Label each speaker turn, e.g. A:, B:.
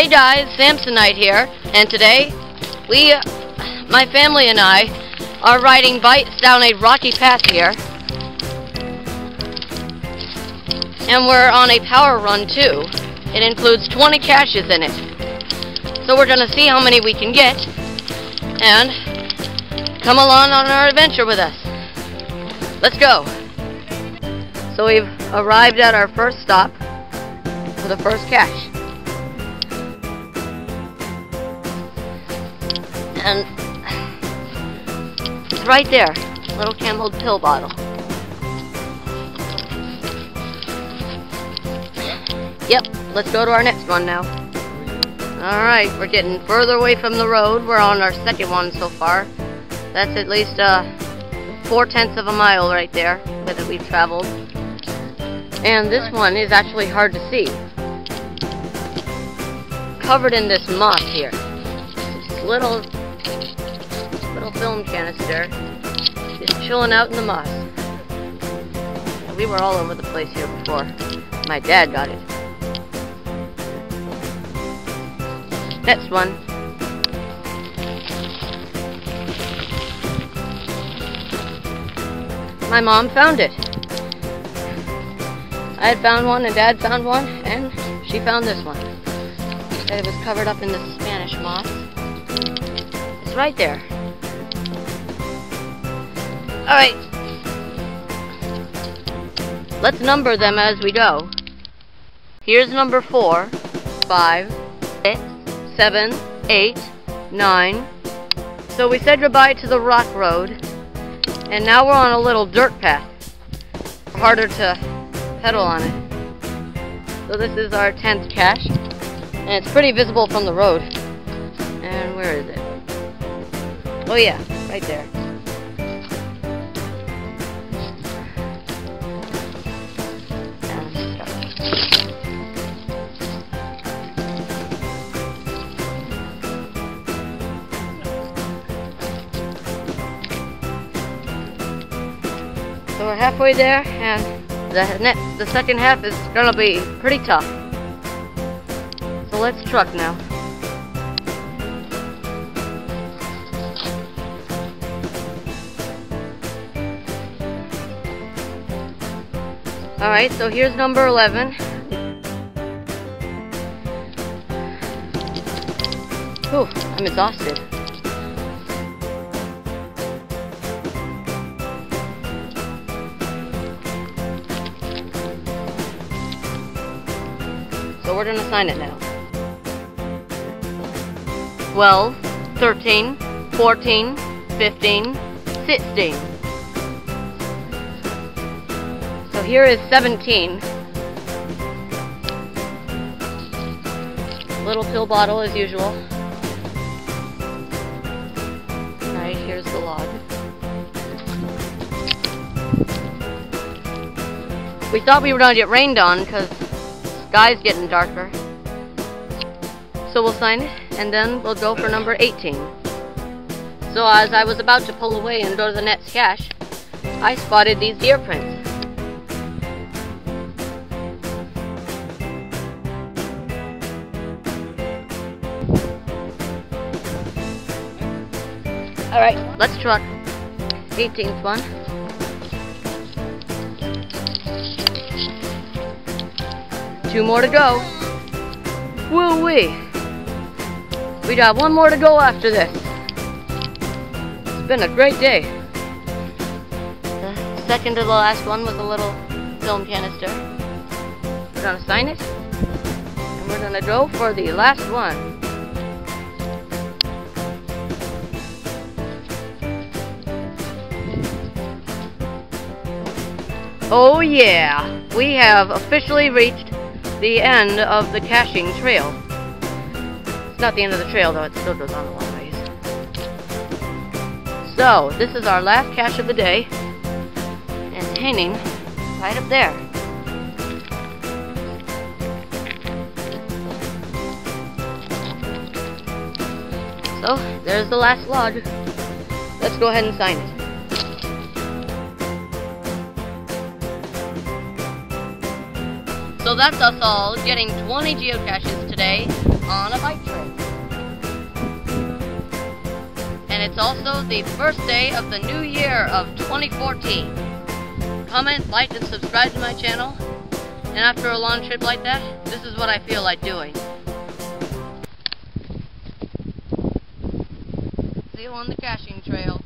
A: Hey guys, Samsonite here, and today we, my family and I, are riding bikes down a rocky path here. And we're on a power run too. It includes 20 caches in it. So we're gonna see how many we can get, and come along on our adventure with us. Let's go. So we've arrived at our first stop for the first cache. And it's right there, little camel pill bottle. Yep, let's go to our next one now. Alright, we're getting further away from the road. We're on our second one so far. That's at least uh, four tenths of a mile right there that we've traveled. And this one is actually hard to see. Covered in this moss here. This little film canister just chilling out in the moss. We were all over the place here before. My dad got it. Next one. My mom found it. I had found one and Dad found one, and she found this one. It was covered up in the Spanish moss. It's right there. Alright. Let's number them as we go. Here's number four, five, six, seven, eight, nine. So we said goodbye to the rock road, and now we're on a little dirt path. Harder to pedal on it. So this is our 10th cache, and it's pretty visible from the road. And where is it? Oh yeah, right there. So we're halfway there, and the the second half is gonna be pretty tough. So let's truck now. Alright, so here's number 11. Whew, I'm exhausted. So we're gonna sign it now. 12, 13, 14, 15, 16. So here is 17. Little pill bottle as usual. Right, here's the log. We thought we were gonna get rained on because sky's getting darker. So we'll sign it, and then we'll go for number 18. So as I was about to pull away and go to the next cache, I spotted these deer prints. Alright, let's truck. 18th one. Two more to go. Woo wee. We got one more to go after this. It's been a great day. The second to the last one was a little film canister. We're gonna sign it. And we're gonna go for the last one. Oh yeah, we have officially reached the end of the caching trail. It's not the end of the trail though, it still goes on a long ways. So, this is our last cache of the day. And it's hanging right up there. So, there's the last log. Let's go ahead and sign it. So that's us all getting 20 geocaches today on a bike trip. And it's also the first day of the new year of 2014. Comment, like, and subscribe to my channel. And after a long trip like that, this is what I feel like doing. See you on the caching trail.